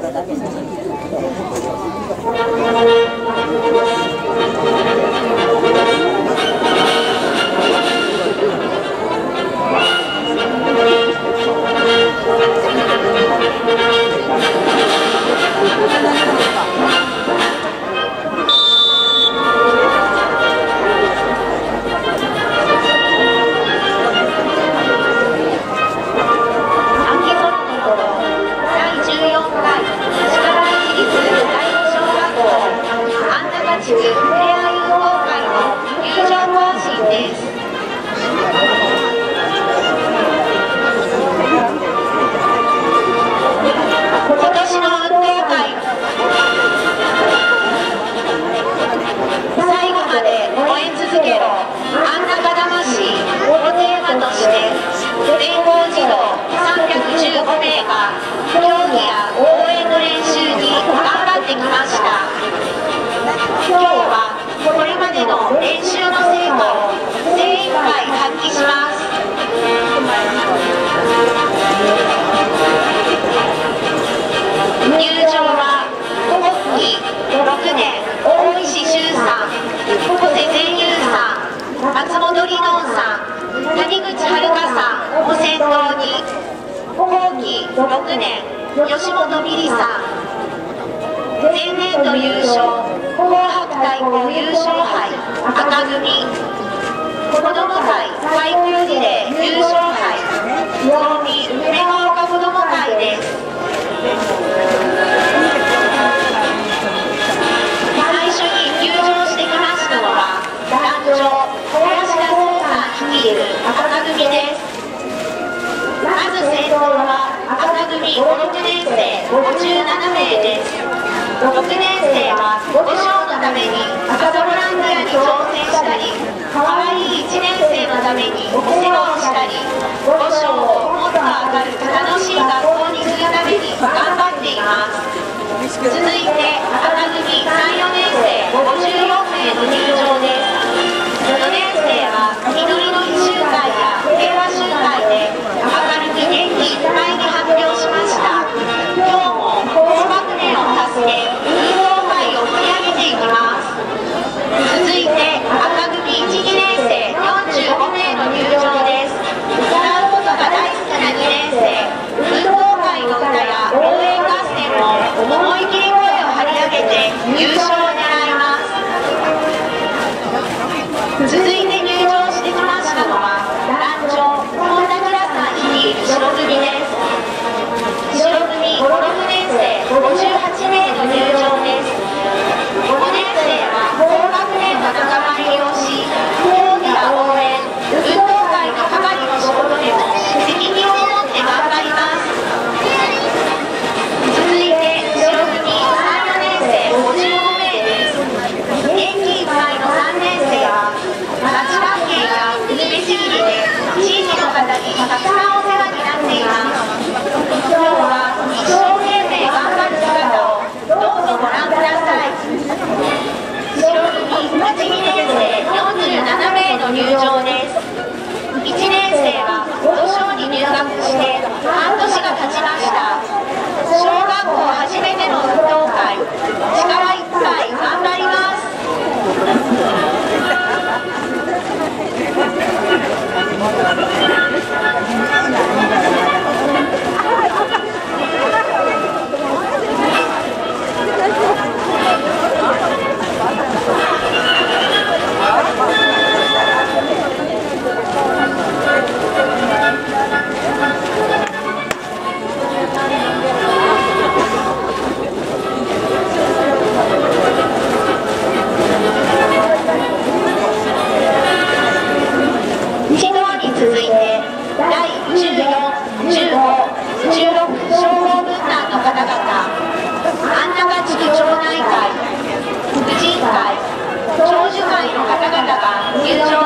por acá 6年吉本美里さん。前年度優勝紅白対抗優勝杯赤組。ために朝ボランティアに挑戦したり可愛い一1年生のためにお世話をしたり五章をもっと上がる楽しい学校にするたご主。you. know